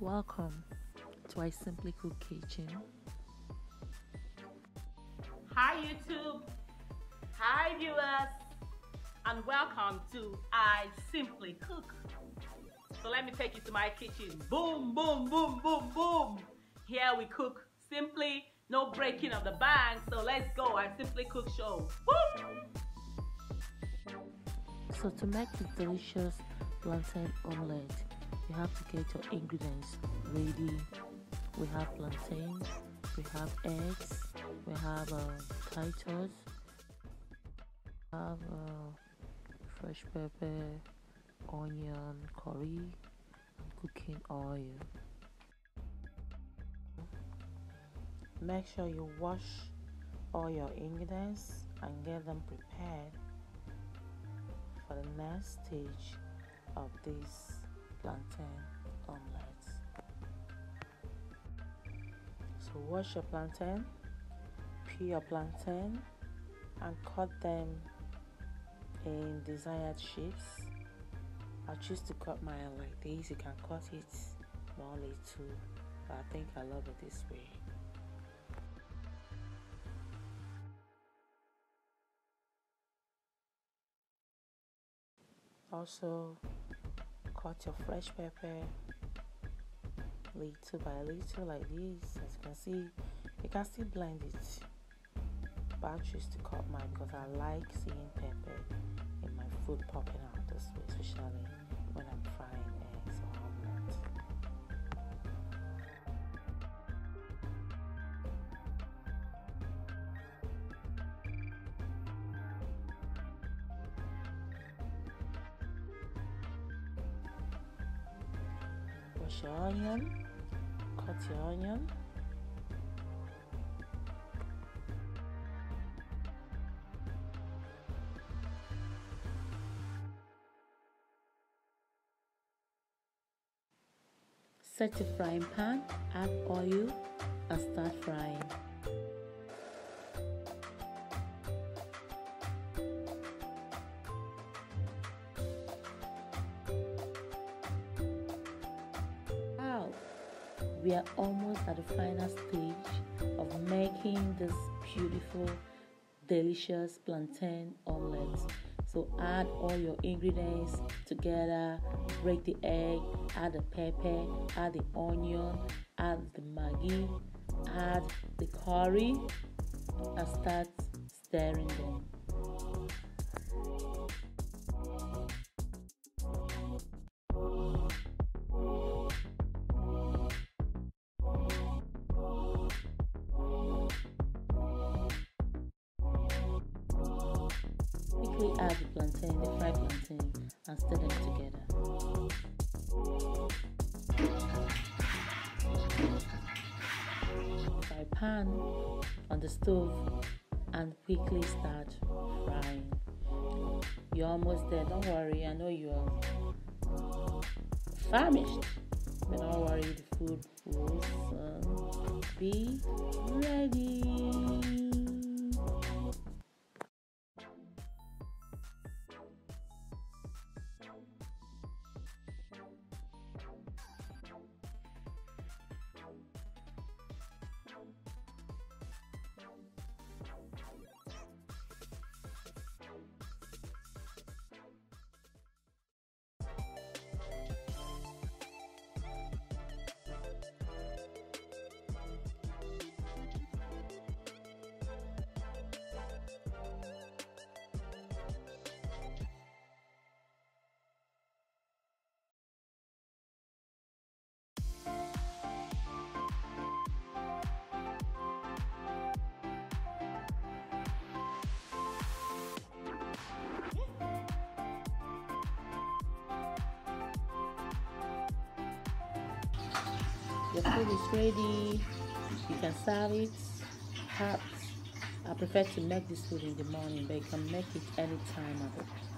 Welcome to I Simply Cook Kitchen. Hi YouTube, hi viewers, and welcome to I Simply Cook. So let me take you to my kitchen. Boom, boom, boom, boom, boom. Here we cook simply, no breaking of the bank. So let's go, I Simply Cook show. Woo! So to make the delicious plantain omelette, you have to get your ingredients ready. We have plantain, we have eggs, we have uh, we have uh, fresh pepper, onion, curry, and cooking oil. Make sure you wash all your ingredients and get them prepared for the next stage of this plantain omelette. So wash your plantain, peel your plantain and cut them in desired shapes. I choose to cut mine like this. You can cut it smallly too, but I think I love it this way. Also, cut your fresh pepper little by little like this. As you can see, you can still blend it. But I choose to cut mine because I like seeing pepper in my food popping out this way, especially when I'm frying eggs Wash your onion, cut your onion. Set your frying pan, add oil, and start frying. We are almost at the final stage of making this beautiful, delicious plantain omelette. So add all your ingredients together, break the egg, add the pepper, add the onion, add the maggi, add the curry, and start stirring them. Quickly add the plantain, the fried plantain, and stir them together. Fry pan on the stove and quickly start frying. You're almost there, don't worry. I know you're famished, but don't worry, the food will soon be ready. Your food is ready. You can serve it. Perhaps I prefer to make this food in the morning, but you can make it any time of the